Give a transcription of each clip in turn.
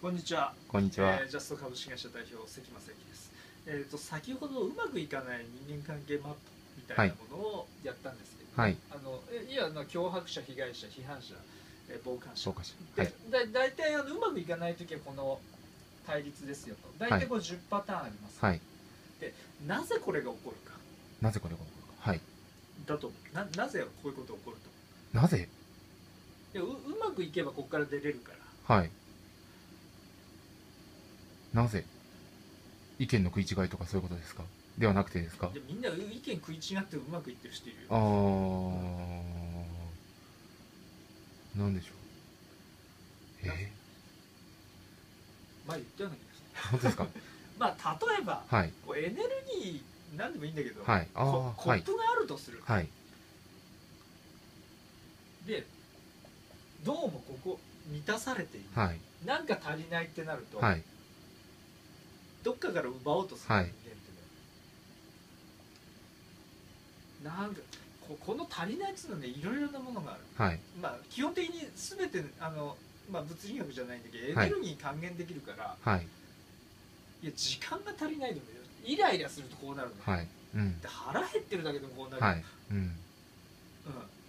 こんにちは。こんにちは。えージャスト株式会社代表関正幸です。えっ、と先ほどうまくいかない人間関係マップみたいなものをやったんですけど、はい。あのえいや脅迫者、被害者、批判者、えー傍観者そう。かしで、はい。だ大体あのうまくいかないときはこの対立ですよと。大体これ10パターンあります。はい。なぜこれが起こるか。なぜこれが起こるか。はい。だとななぜこういうことが起こると。なぜ？いやううまくいけばここから出れるから。はい。なぜ？意見の食い違いとかそういうことですか？ではなくてですか？でみんな意見食い違ってうまくいってる人いるよ。あー。なんでしょう？え？前言ったような気がする。ー、本当ですか？まあ例えば、はい。こうエネルギーなんでもいいんだけど、はい。あ。コップがあるとする、はい。でどうもここ満たされている、はい。なんか足りないってなると、はい。どっかから奪おうとする、はいなんかここの足りないっつうのはねいろいろなものがあるはい。まあ基本的に全てあの、まあ、物理学じゃないんだけどエはいネルギー還元できるから、はい。い、や時間が足りないのよイライラするとこうなるのよ、はい。うん。で腹減ってるだけでもこうなる、はい。うん。うん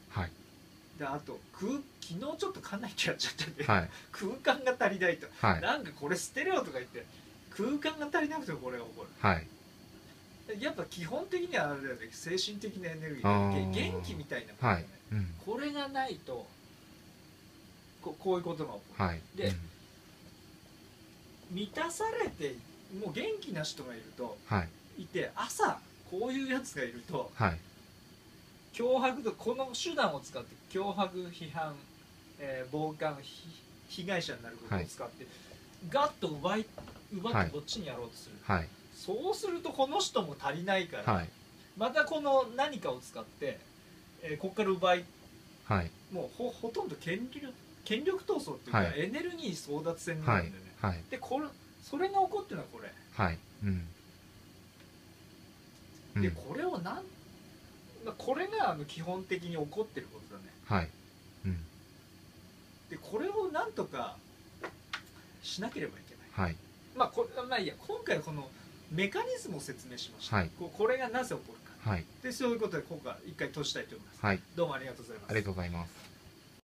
はい。であと空昨日ちょっと考えてやっちゃったんで、はい。空間が足りないと、はい。なんかこれ捨てるよとか言って空間が足りなくてもこれが起こはい。るやっぱ基本的にはあれだよね精神的なエネルギあー元気みたいなものだよね、うん。これがないとここういうことが起こるはい。で満たされてもう元気な人がいるとうんはい。いて朝こういうやつがいるとはい。脅迫とこの手段を使って脅迫批判、えー傍観ひ被害者になることを使って、ガッと奪い奪ってこっちにやろうとする、はい。そうするとこの人も足りないから、はい。またこの何かを使って、えーここから奪いはい。もうほほとんど権力権力闘争っていうか、はいエネルギー争奪戦になんだよね、。はい。でこれそれが起こってるのはこれ、はい。うん。うん。でこれをなんまあこれがあの基本的に起こってることだねはい。うん。でこれをなんとかしなければいけないはい。まあこれまあいいや今回はこのメカニズムを説明しました、はいここれがなぜ起こるかはい。でそういうことで今回一回閉じたいと思いますはい。どうもありがとうございますありがとうございます。